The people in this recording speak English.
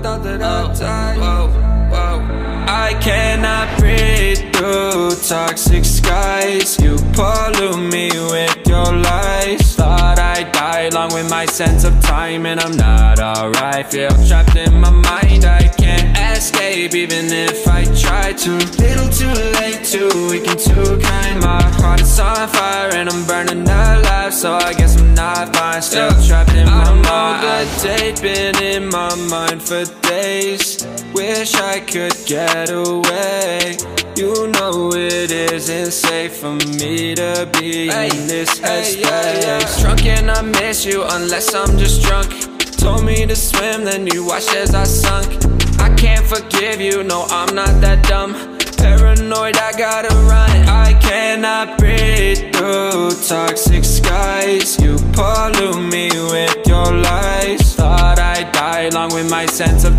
thought that I'd die. Whoa, whoa. I cannot breathe through toxic skies. You pollute me with your lies. Thought I'd die along with my sense of time, and I'm not alright. Feel trapped in my mind. I can't escape even if I try to. Little too late, too weak and too kind. My heart is on fire and I'm burning alive, so I guess I'm not fine. Still trapped in my mind. I'm date, been in my mind for days. Wish I could get away. You know it isn't safe for me to be in this headspace. Drunk and I miss you unless I'm just drunk. Told me to swim, then you watched as I sunk. I can't forgive you, no, I'm not that dumb. Paranoid, I gotta run. I cannot breathe through your lies. Thought I'd die along with my sense of